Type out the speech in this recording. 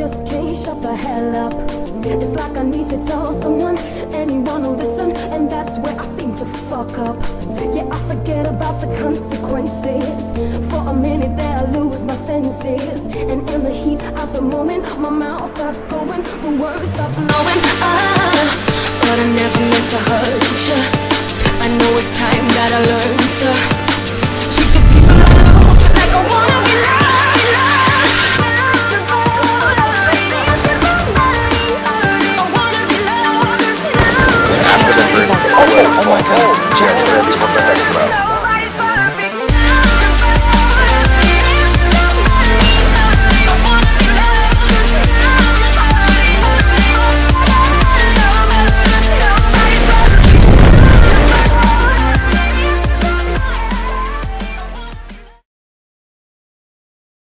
just can't shut the hell up. It's like I need to tell someone, anyone will listen, and that's where I seem to fuck up. Yeah, I forget about the consequences. For a minute there, I lose my senses. And in the heat of the moment, my mouth starts going, the words start flowing. Ah, but I never meant to hurt you. I know it's time that I learned to Oh, shit.